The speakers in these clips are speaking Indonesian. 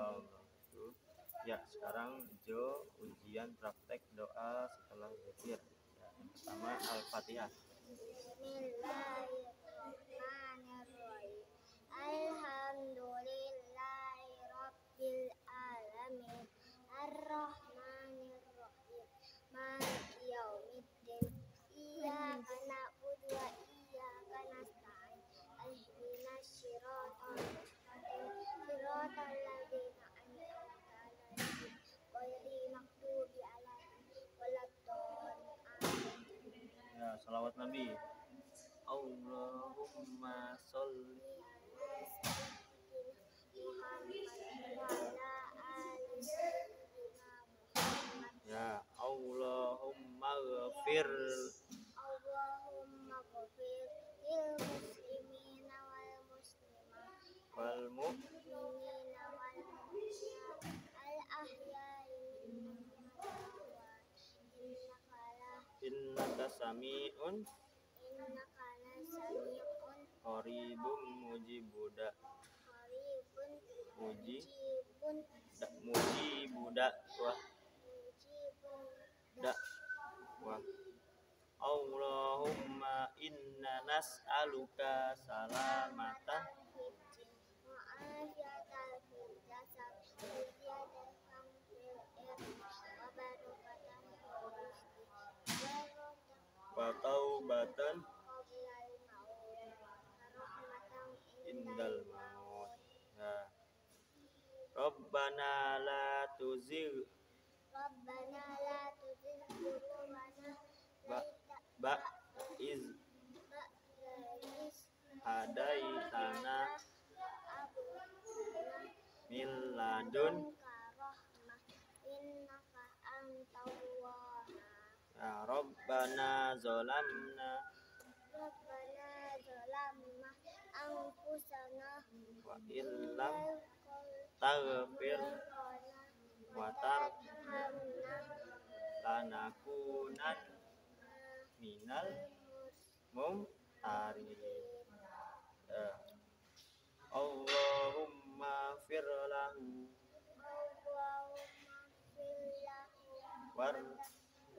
Allah ya sekarang Jo ujian praktek doa setelah zikir. Ya, yang pertama al-fatihah. Bismillahirrahmanirrahim. Alhamdulillahi rabbil salawat Nabi. Allahumma sholli ya Allahumma ghafir sami'un innaka la sami'un qaribum mujibuda qaribun muji mujibun da, mujibuda wah. Mujibun da. Wah. Allahumma inna nas'aluka salamatan batau batan. Indal maut. Ya. Rabbana la tuzigh. Rabbana la tuzigh qulubana. Ba ba iz. Hadaitana min ladun. Innaka antal Nah, Rabbana zalamna. Rabbana zalamna anfusana wa illam taghfir. Wa tarhamna Tanakunan minal mumtarin uh, Allahumma firlahu Allahumma firlahu Warna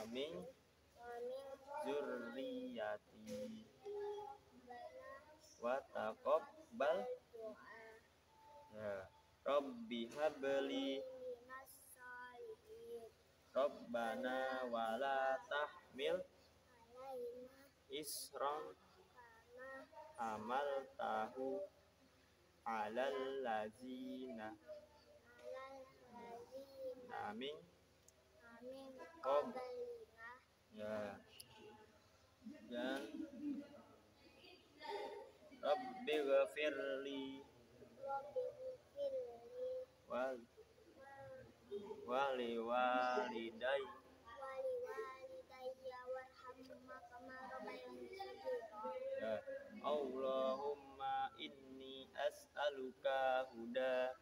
amin. Zurriyati. Wa taqabbal. Ya Rabbi habli. Rabbana wala tahmil. Isran. Amal tahu alal lazina. Amin ya dan Rabbi ghafirli wal wali walidai ya Allahumma inni as'aluka huda huda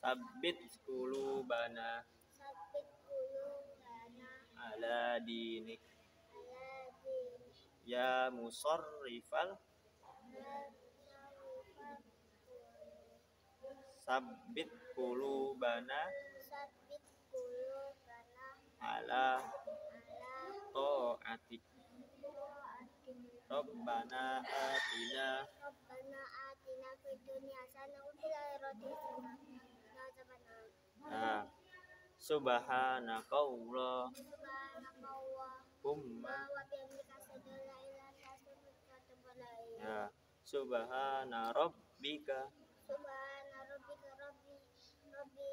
Sabit kulu ya bana. Ala dinik. Ya musor rival. Sabit kulu bana. Ala. To atik. Rabbana atina Rabbana atina fid dunya hasanah Subhanakallahumma ya subhana rabbika subhana rabbika rabbi rabbi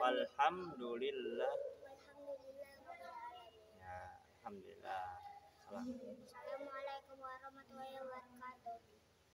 walhamdulillah ya alhamdulillah Salam. Assalamualaikum warahmatullahi wabarakatuh